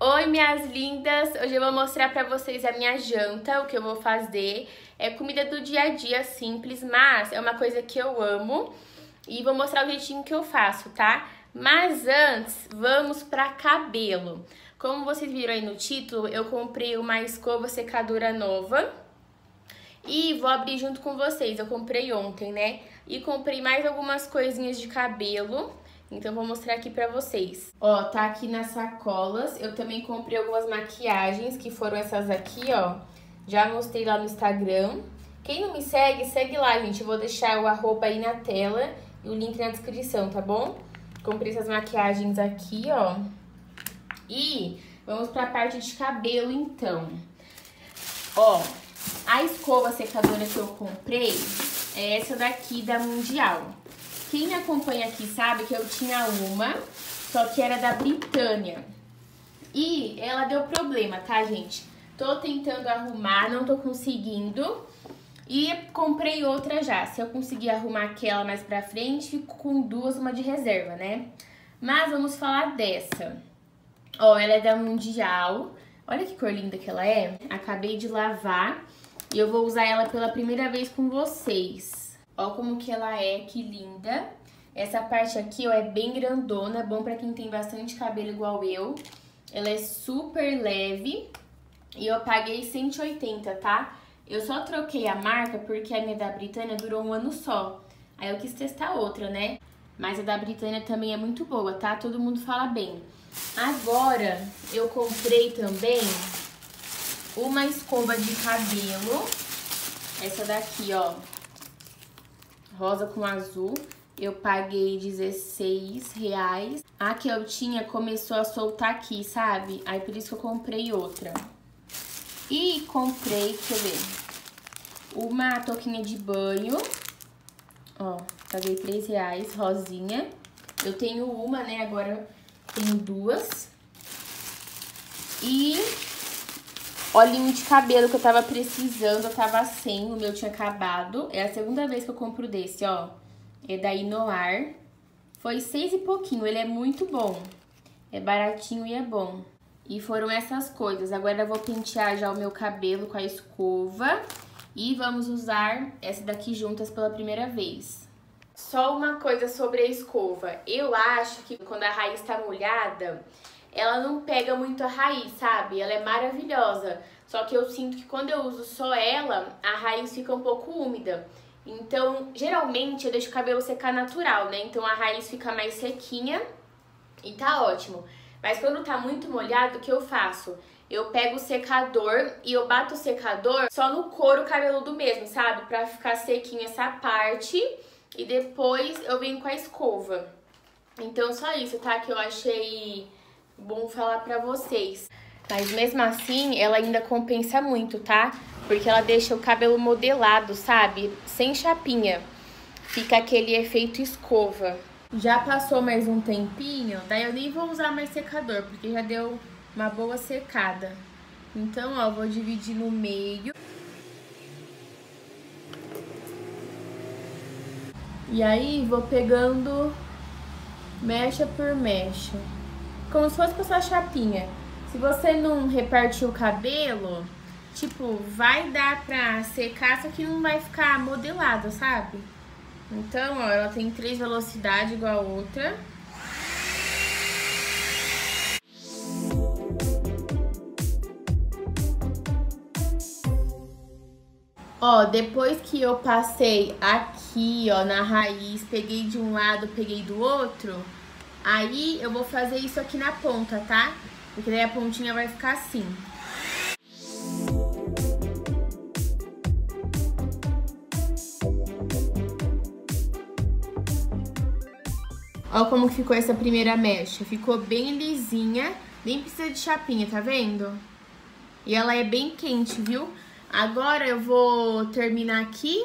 Oi, minhas lindas! Hoje eu vou mostrar pra vocês a minha janta, o que eu vou fazer. É comida do dia a dia, simples, mas é uma coisa que eu amo. E vou mostrar o jeitinho que eu faço, tá? Mas antes, vamos pra cabelo. Como vocês viram aí no título, eu comprei uma escova secadora nova. E vou abrir junto com vocês, eu comprei ontem, né? E comprei mais algumas coisinhas de cabelo. Então, vou mostrar aqui pra vocês. Ó, tá aqui nas sacolas. Eu também comprei algumas maquiagens, que foram essas aqui, ó. Já mostrei lá no Instagram. Quem não me segue, segue lá, gente. Eu vou deixar o arroba aí na tela e o link na descrição, tá bom? Comprei essas maquiagens aqui, ó. E vamos pra parte de cabelo, então. Ó, a escova secadora que eu comprei é essa daqui da Mundial. Quem me acompanha aqui sabe que eu tinha uma, só que era da Britânia. E ela deu problema, tá, gente? Tô tentando arrumar, não tô conseguindo. E comprei outra já. Se eu conseguir arrumar aquela mais pra frente, fico com duas, uma de reserva, né? Mas vamos falar dessa. Ó, ela é da Mundial. Olha que cor linda que ela é. Acabei de lavar. E eu vou usar ela pela primeira vez com vocês. Ó como que ela é, que linda. Essa parte aqui, ó, é bem grandona, bom pra quem tem bastante cabelo igual eu. Ela é super leve e eu paguei 180, tá? Eu só troquei a marca porque a minha da Britânia durou um ano só. Aí eu quis testar outra, né? Mas a da Britânia também é muito boa, tá? Todo mundo fala bem. Agora, eu comprei também uma escova de cabelo. Essa daqui, ó rosa com azul. Eu paguei 16 reais. A que eu tinha começou a soltar aqui, sabe? Aí por isso que eu comprei outra. E comprei, deixa eu ver, uma touquinha de banho. Ó, paguei 3 reais, rosinha. Eu tenho uma, né? Agora tenho duas. E Olhinho de cabelo que eu tava precisando, eu tava sem, o meu tinha acabado. É a segunda vez que eu compro desse, ó. É da Inoar. Foi seis e pouquinho, ele é muito bom. É baratinho e é bom. E foram essas coisas. Agora eu vou pentear já o meu cabelo com a escova. E vamos usar essa daqui juntas pela primeira vez. Só uma coisa sobre a escova. Eu acho que quando a raiz tá molhada, ela não pega muito a raiz, sabe? Ela é maravilhosa. Só que eu sinto que quando eu uso só ela, a raiz fica um pouco úmida. Então, geralmente eu deixo o cabelo secar natural, né? Então a raiz fica mais sequinha e tá ótimo. Mas quando tá muito molhado, o que eu faço? Eu pego o secador e eu bato o secador só no couro cabeludo mesmo, sabe? Pra ficar sequinho essa parte e depois eu venho com a escova. Então só isso, tá? Que eu achei bom falar pra vocês. Mas mesmo assim, ela ainda compensa muito, tá? Porque ela deixa o cabelo modelado, sabe? Sem chapinha. Fica aquele efeito escova. Já passou mais um tempinho, daí eu nem vou usar mais secador, porque já deu uma boa secada. Então, ó, vou dividir no meio. E aí, vou pegando mecha por mecha como se fosse passar chapinha. Se você não repartir o cabelo, tipo, vai dar pra secar, só que não vai ficar modelado, sabe? Então, ó, ela tem três velocidades igual a outra. Ó, depois que eu passei aqui, ó, na raiz, peguei de um lado, peguei do outro, Aí eu vou fazer isso aqui na ponta, tá? Porque daí a pontinha vai ficar assim. Ó como ficou essa primeira mecha. Ficou bem lisinha, nem precisa de chapinha, tá vendo? E ela é bem quente, viu? Agora eu vou terminar aqui,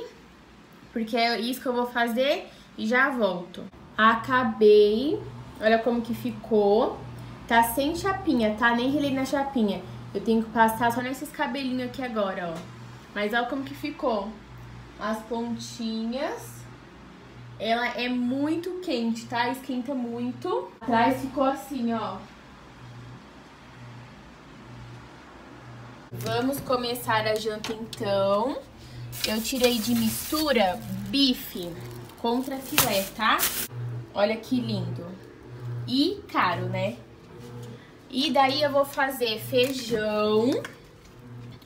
porque é isso que eu vou fazer e já volto. Acabei Olha como que ficou. Tá sem chapinha, tá? Nem relei na chapinha. Eu tenho que passar só nesses cabelinhos aqui agora, ó. Mas olha como que ficou. As pontinhas. Ela é muito quente, tá? Esquenta muito. Atrás ficou assim, ó. Vamos começar a janta então. Eu tirei de mistura bife contra filé, tá? Olha que lindo. E caro, né? E daí eu vou fazer feijão.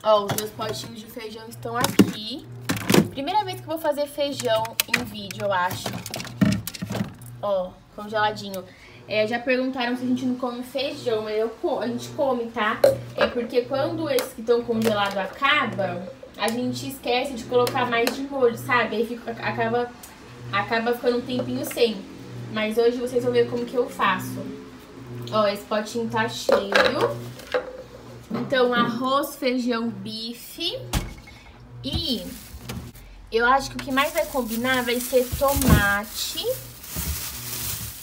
Ó, os meus potinhos de feijão estão aqui. Primeira vez que eu vou fazer feijão em vídeo, eu acho. Ó, congeladinho. É, já perguntaram se a gente não come feijão, mas eu, a gente come, tá? É porque quando esses que estão congelados acabam, a gente esquece de colocar mais de molho, sabe? Aí fica, acaba, acaba ficando um tempinho sem. Mas hoje vocês vão ver como que eu faço. Ó, esse potinho tá cheio. Então, arroz, feijão, bife. E eu acho que o que mais vai combinar vai ser tomate.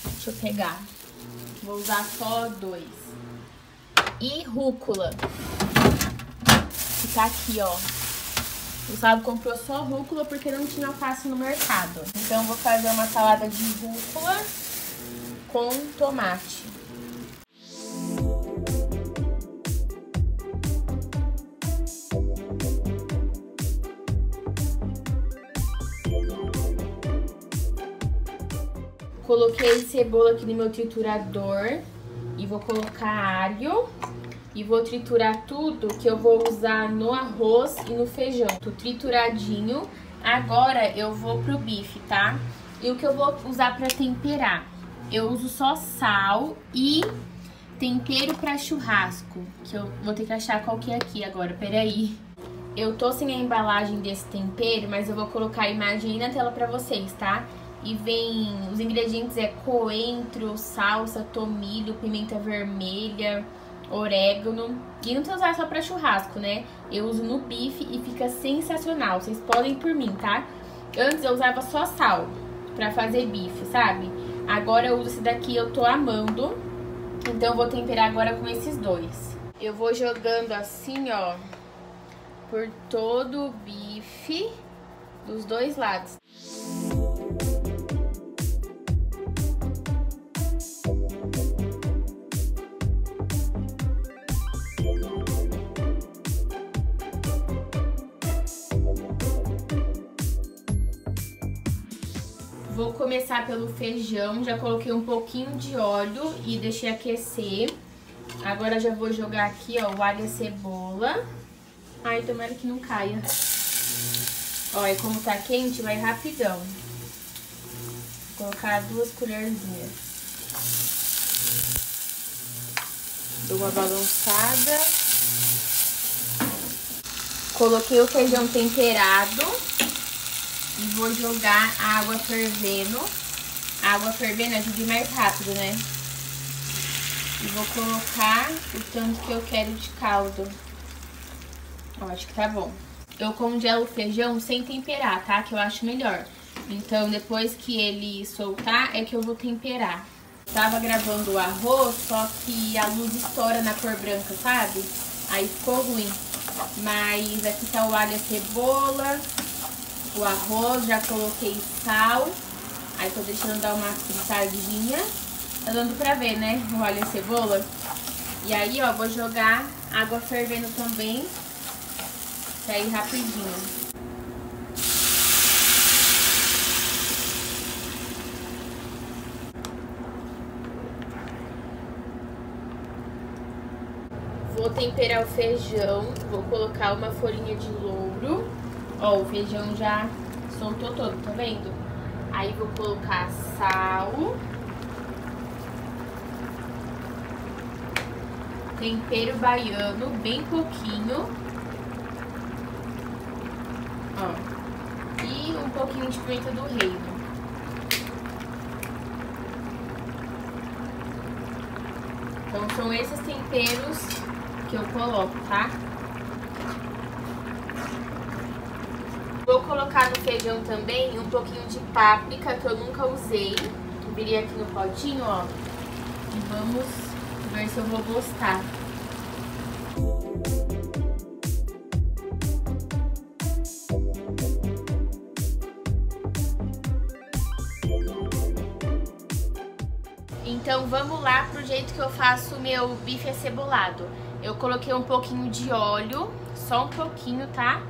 Deixa eu pegar. Vou usar só dois. E rúcula. Que tá aqui, ó. O Gustavo comprou só rúcula porque não tinha alface no mercado. Então, vou fazer uma salada de rúcula com tomate. Coloquei cebola aqui no meu triturador e vou colocar alho e vou triturar tudo que eu vou usar no arroz e no feijão. Tô trituradinho. Agora eu vou pro bife, tá? E o que eu vou usar pra temperar? Eu uso só sal e tempero pra churrasco, que eu vou ter que achar qual que é aqui agora, peraí. Eu tô sem a embalagem desse tempero, mas eu vou colocar a imagem aí na tela pra vocês, tá? E vem, os ingredientes é coentro, salsa, tomilho, pimenta vermelha, orégano. E não precisa usar só pra churrasco, né? Eu uso no bife e fica sensacional. Vocês podem ir por mim, tá? Antes eu usava só sal pra fazer bife, sabe? Agora eu uso esse daqui, eu tô amando. Então eu vou temperar agora com esses dois. Eu vou jogando assim, ó, por todo o bife dos dois lados. Começar pelo feijão, já coloquei um pouquinho de óleo e deixei aquecer. Agora já vou jogar aqui, ó, o alho e a cebola. Ai, tomara que não caia. Ó, e como tá quente, vai rapidão. Vou colocar duas colherzinhas. Dou uma balançada. Coloquei o feijão temperado. E vou jogar a água fervendo. A água fervendo ajuda mais rápido, né? E vou colocar o tanto que eu quero de caldo. Eu acho que tá bom. Eu congelo o feijão sem temperar, tá? Que eu acho melhor. Então, depois que ele soltar, é que eu vou temperar. Tava gravando o arroz, só que a luz estoura na cor branca, sabe? Aí ficou ruim. Mas aqui tá o alho e a cebola, o arroz, já coloquei sal. Aí tô deixando dar uma fritadinha. Tá dando pra ver, né? O e a cebola. E aí, ó, vou jogar água fervendo também. Pra ir rapidinho. Vou temperar o feijão, vou colocar uma folhinha de louro. Ó, o feijão já soltou todo, tá vendo? Aí vou colocar sal. Tempero baiano, bem pouquinho. Ó. E um pouquinho de pimenta do reino. Então são esses temperos que eu coloco, tá? Vou colocar no feijão também um pouquinho de páprica, que eu nunca usei. Viria aqui no potinho, ó. E vamos ver se eu vou gostar. Então vamos lá pro jeito que eu faço o meu bife acebolado. Eu coloquei um pouquinho de óleo, só um pouquinho, tá?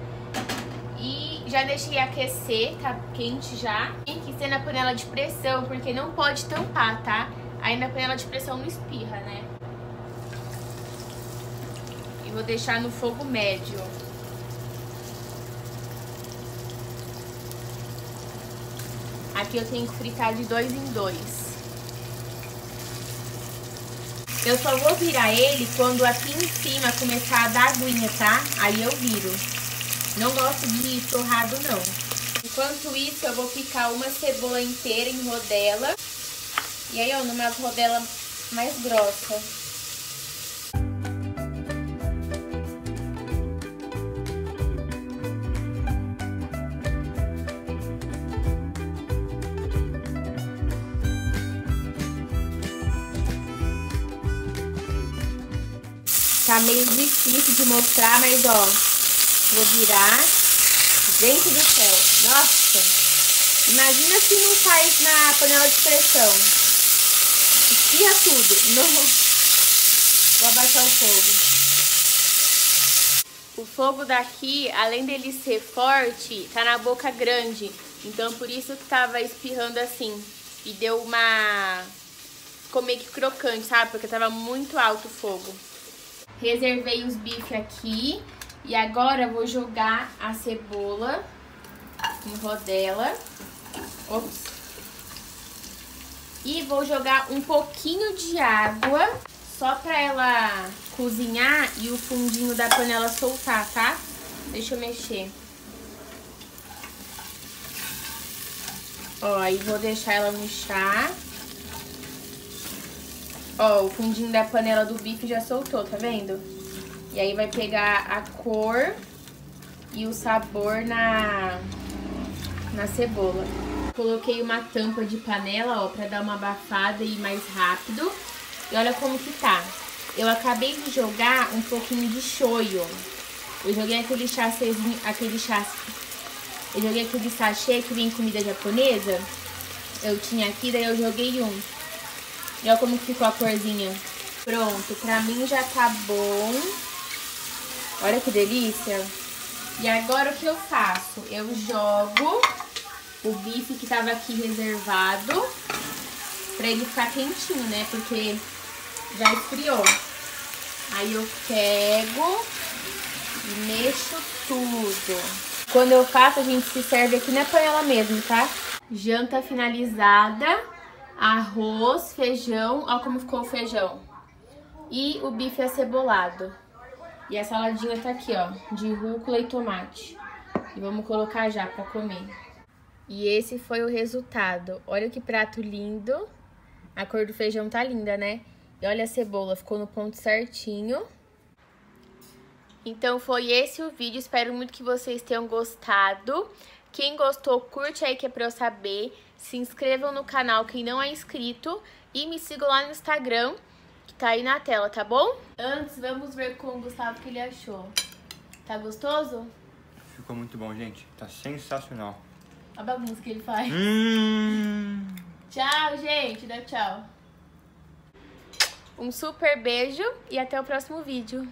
Já deixei aquecer, tá quente já. Tem que ser na panela de pressão, porque não pode tampar, tá? Aí na panela de pressão não espirra, né? E vou deixar no fogo médio. Aqui eu tenho que fritar de dois em dois. Eu só vou virar ele quando aqui em cima começar a dar aguinha, tá? Aí eu viro. Não gosto de torrado, não. Enquanto isso, eu vou picar uma cebola inteira em rodela. E aí, ó, numa rodela mais grossa. Tá meio difícil de mostrar, mas ó, vou virar. Gente do céu, nossa! Imagina se não faz na panela de pressão. Esfia tudo. Não. Vou abaixar o fogo. O fogo daqui, além dele ser forte, tá na boca grande. Então por isso que tava espirrando assim. E deu uma... Ficou meio que crocante, sabe? Porque tava muito alto o fogo. Reservei os bifes aqui. E agora vou jogar a cebola em rodela. Ops. E vou jogar um pouquinho de água, só pra ela cozinhar e o fundinho da panela soltar, tá? Deixa eu mexer. Ó, aí vou deixar ela murchar. Ó, o fundinho da panela do bife já soltou, tá vendo? E aí vai pegar a cor e o sabor na, na cebola. Coloquei uma tampa de panela, ó, pra dar uma abafada e mais rápido. E olha como que tá. Eu acabei de jogar um pouquinho de shoyu. Eu joguei aquele sachêzinho, aquele chá... Eu joguei aquele sachê que vem comida japonesa. Eu tinha aqui, daí eu joguei um. E olha como ficou a corzinha. Pronto, pra mim já tá bom. Olha que delícia. E agora o que eu faço? Eu jogo o bife que tava aqui reservado pra ele ficar quentinho, né? Porque já esfriou. Aí eu pego e mexo tudo. Quando eu faço, a gente se serve aqui na panela mesmo, tá? Janta finalizada arroz, feijão, olha como ficou o feijão. E o bife acebolado. E a saladinha tá aqui, ó, de rúcula e tomate. E vamos colocar já pra comer. E esse foi o resultado. Olha que prato lindo. A cor do feijão tá linda, né? E olha a cebola, ficou no ponto certinho. Então foi esse o vídeo, espero muito que vocês tenham gostado. Quem gostou, curte aí que é pra eu saber. Se inscrevam no canal quem não é inscrito. E me sigam lá no Instagram, tá aí na tela, tá bom? Antes, vamos ver com o Gustavo o que ele achou. Tá gostoso? Ficou muito bom, gente. Tá sensacional. A bagunça que ele faz. Hum. Tchau, gente. Dá tchau. Um super beijo e até o próximo vídeo.